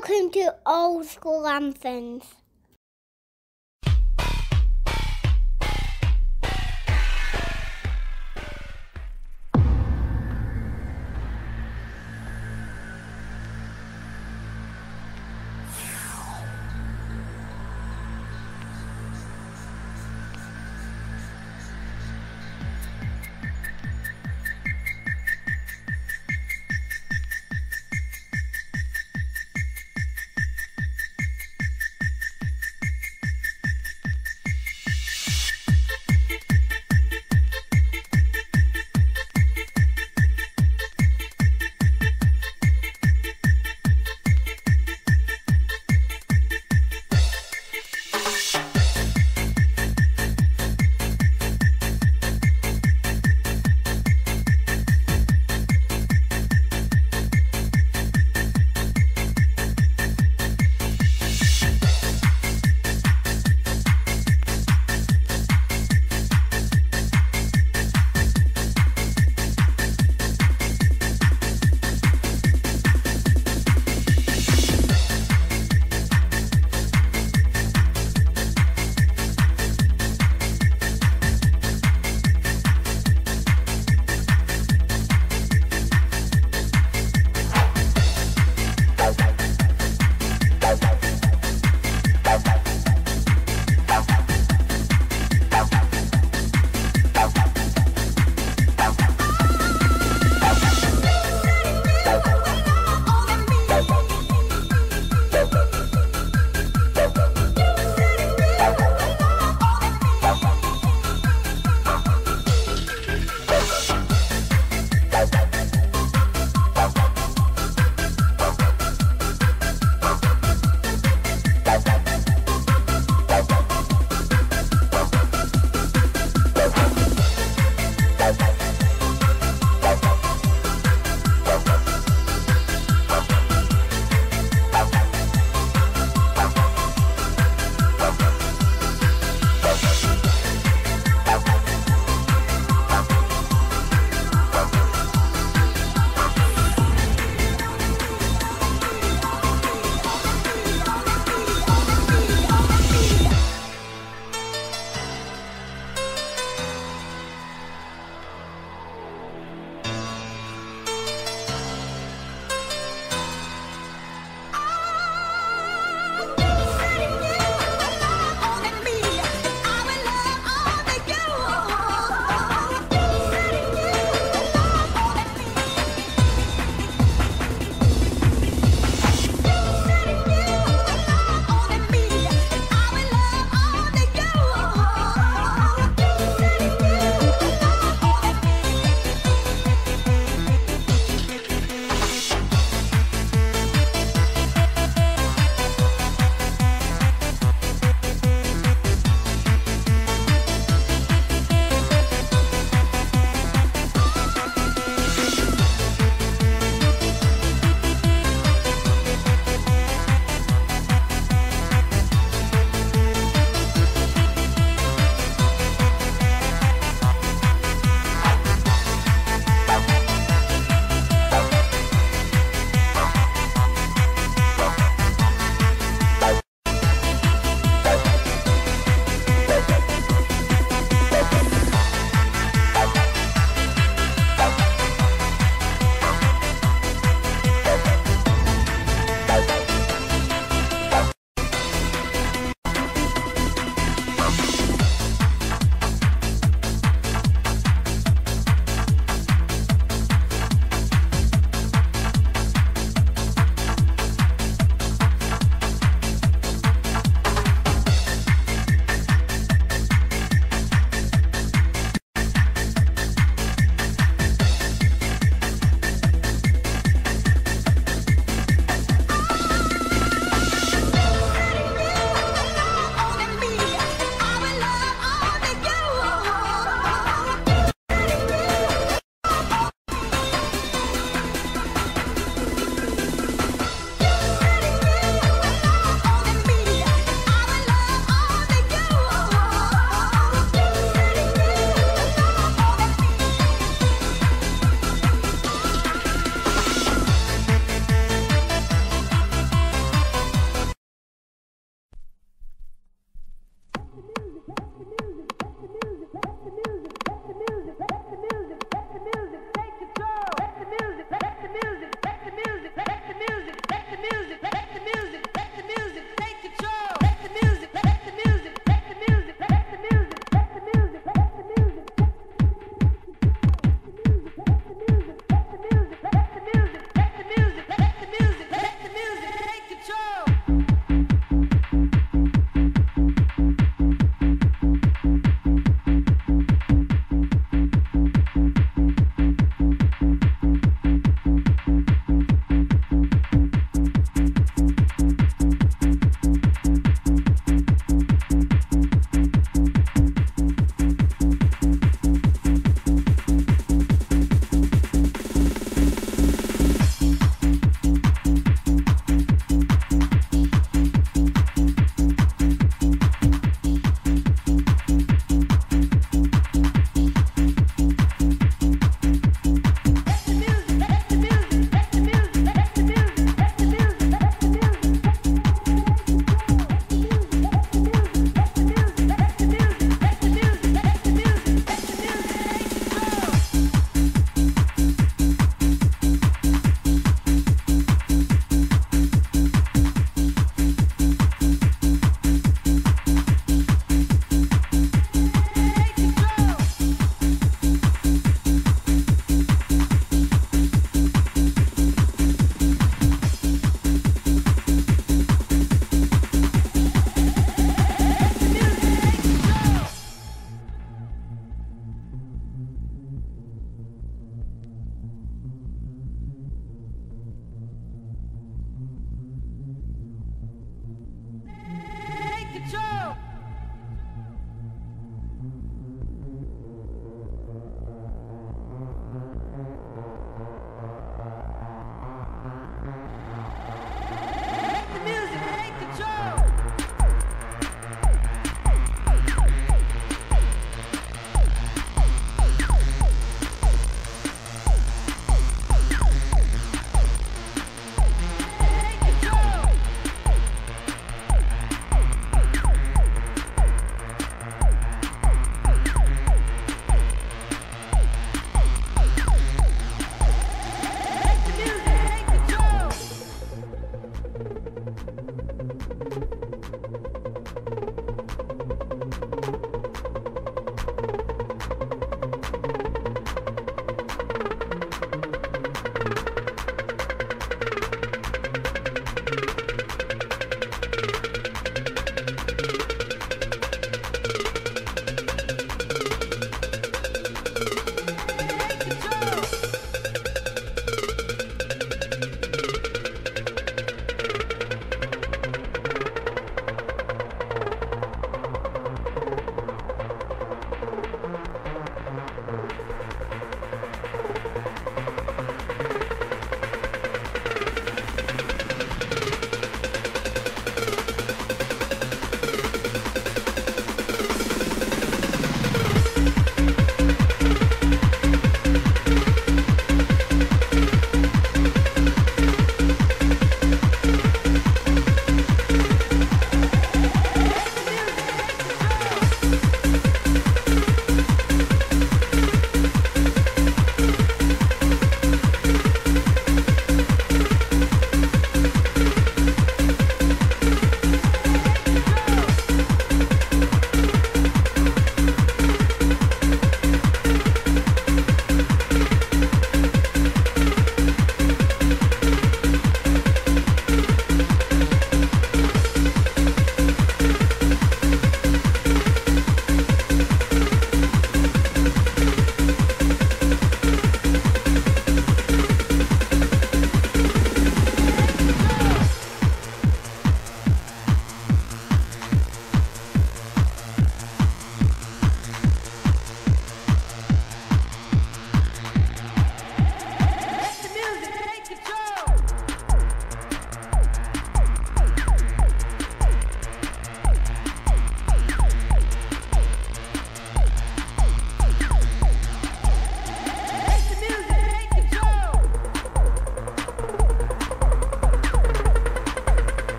Welcome to Oldskool Anthems.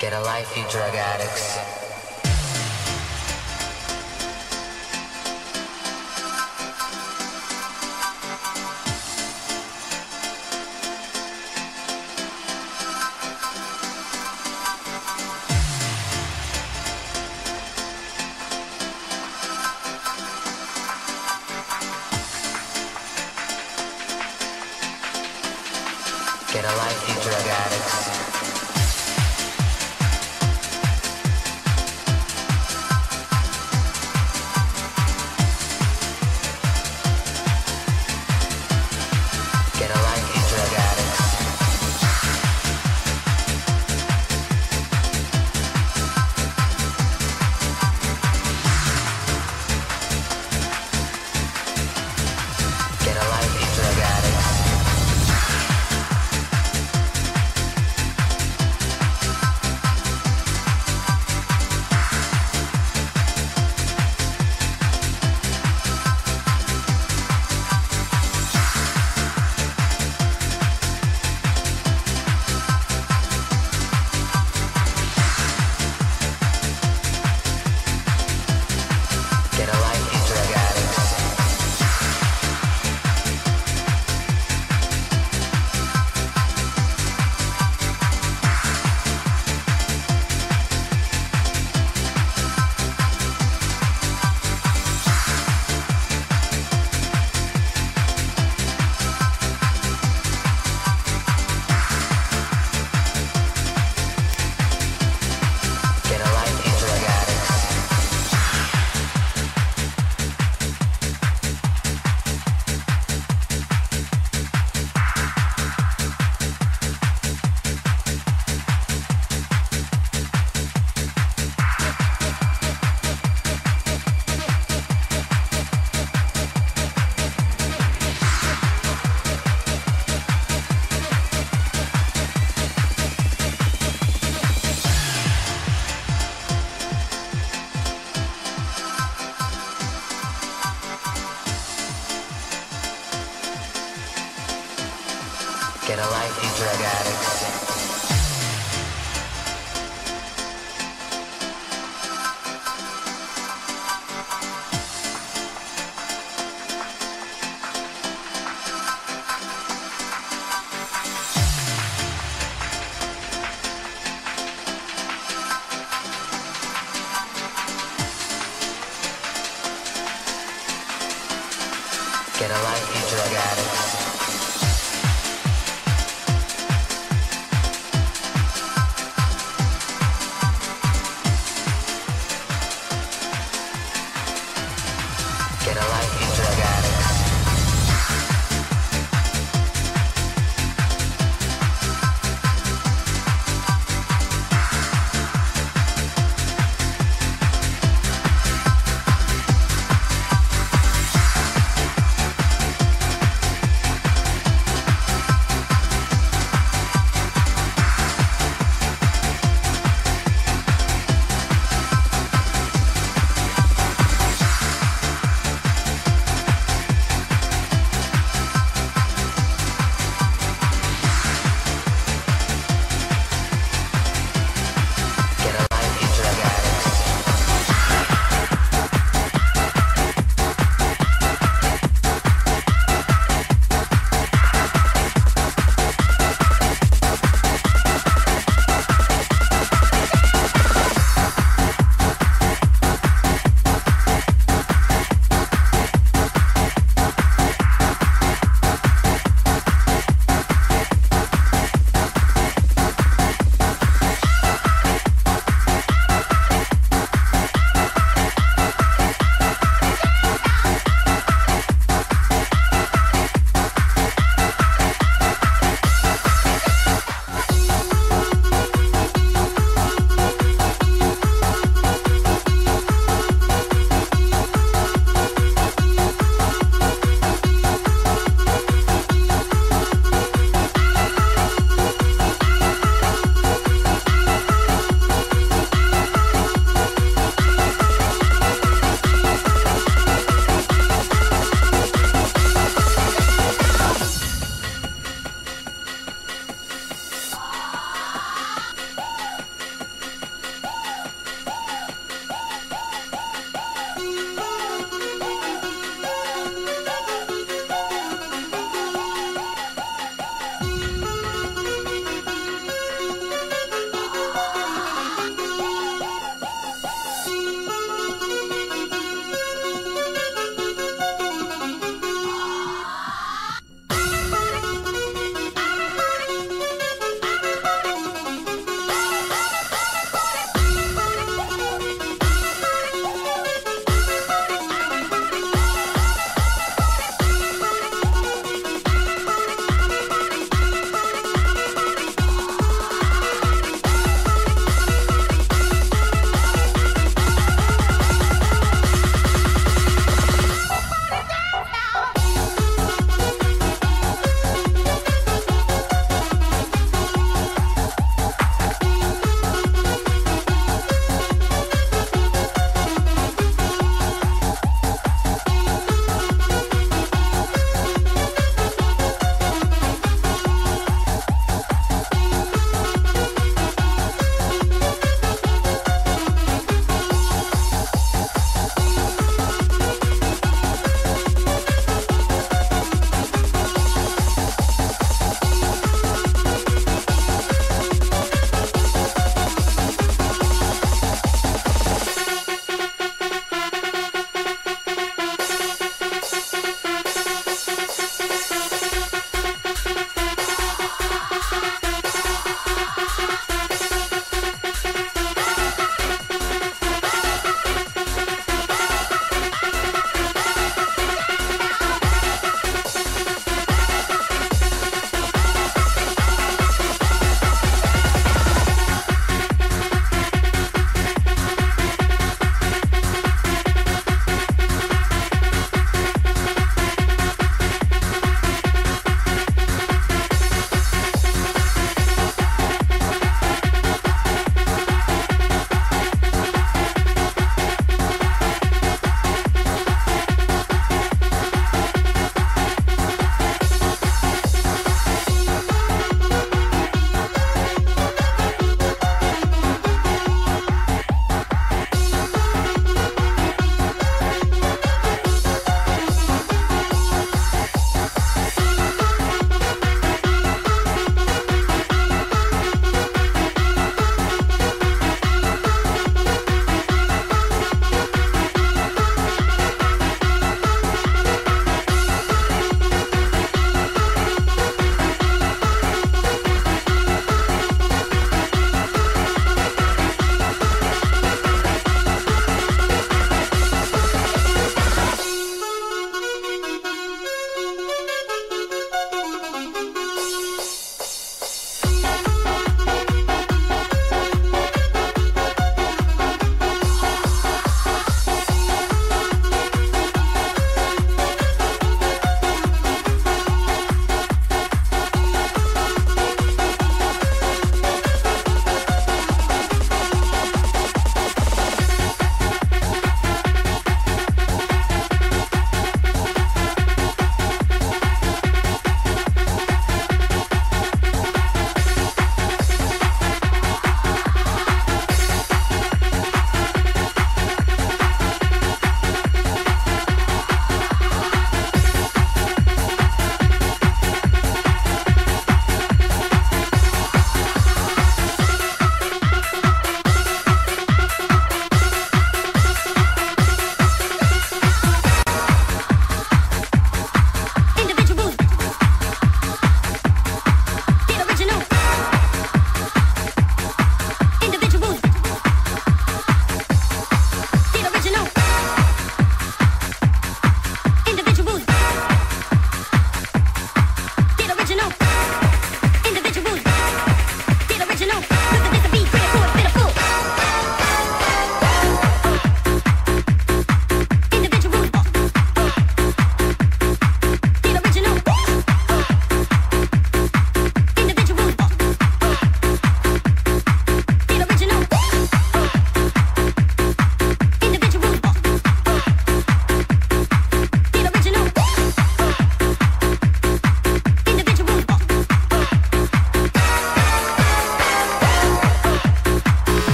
Get a life, you drug addicts.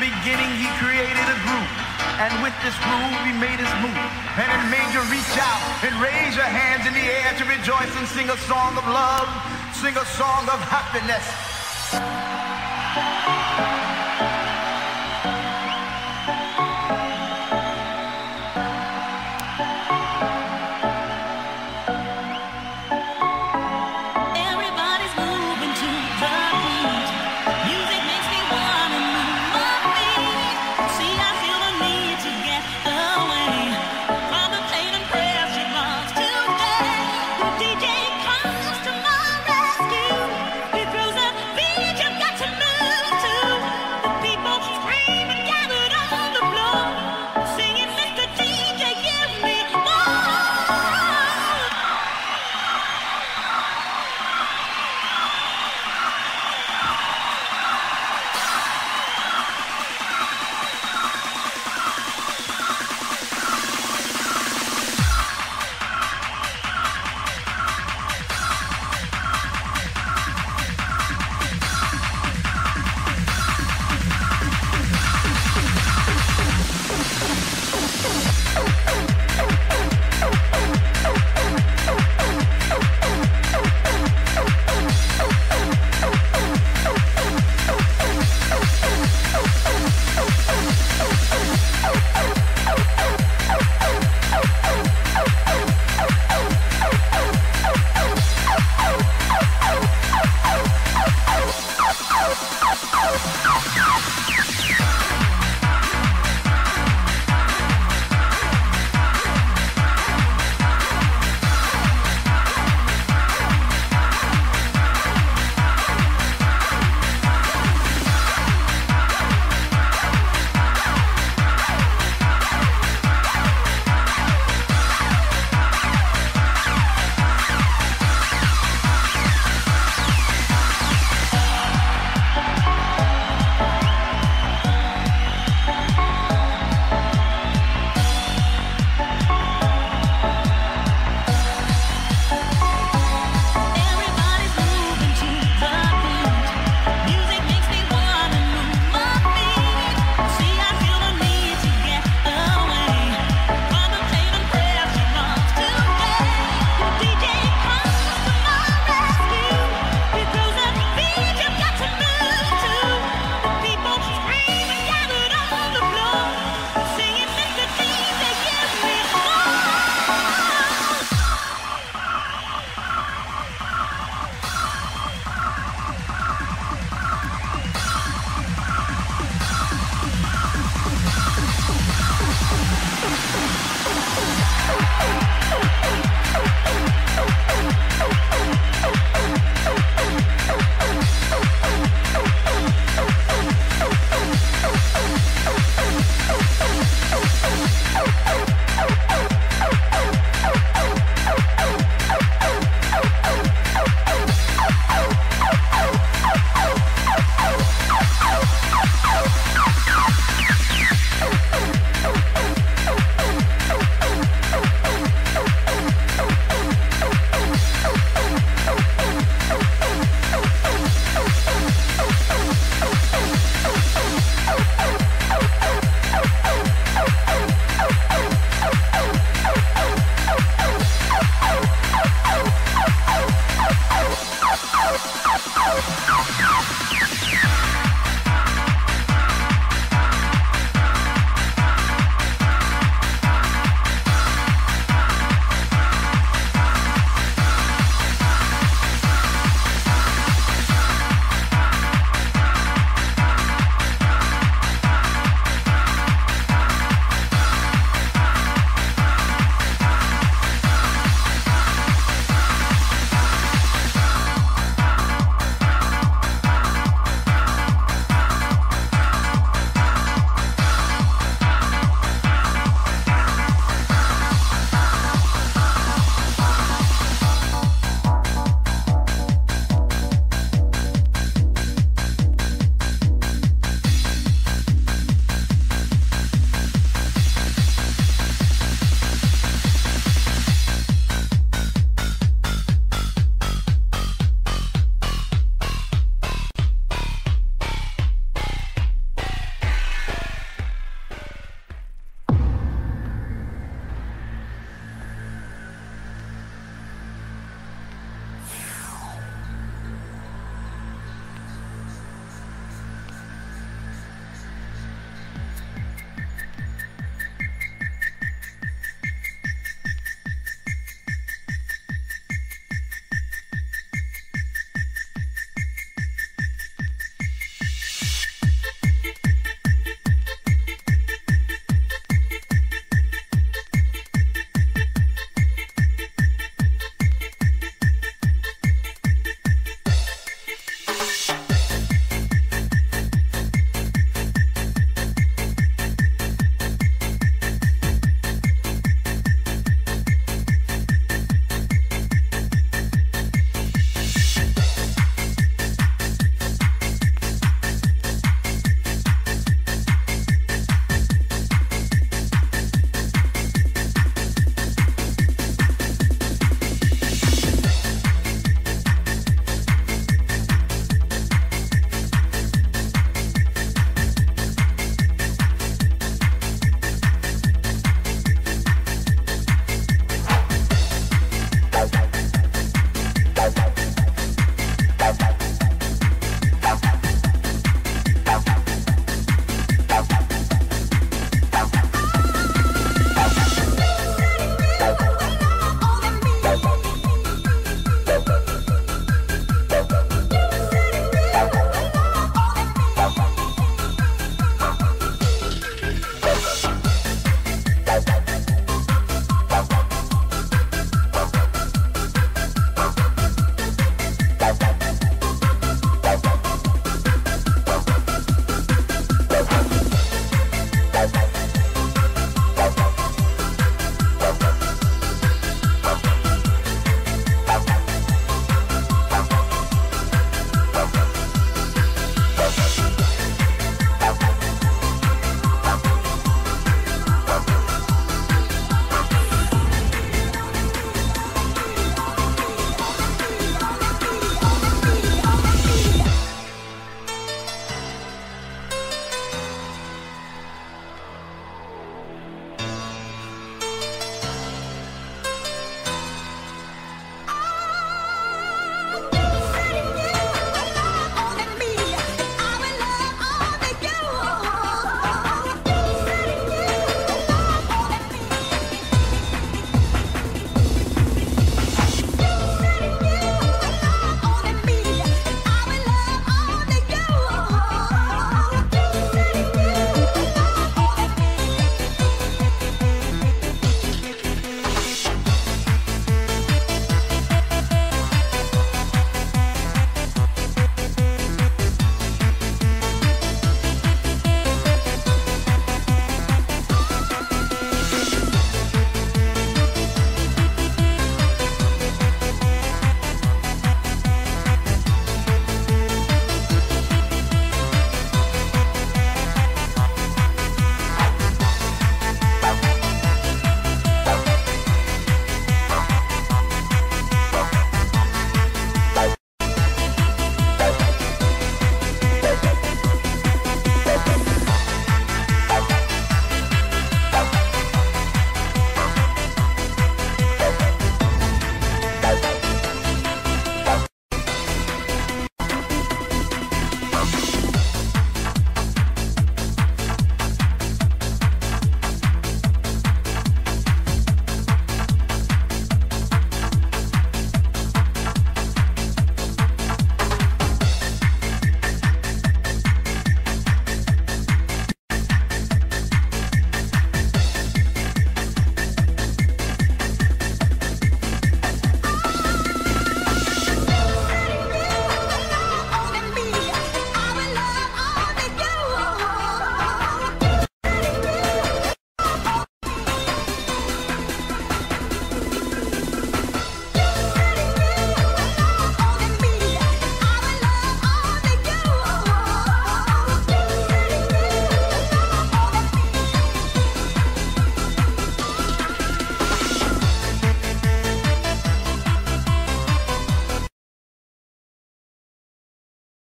beginning, he created a groove. And with this groove, he made his move. And it made you reach out and raise your hands in the air to rejoice and sing a song of love, sing a song of happiness.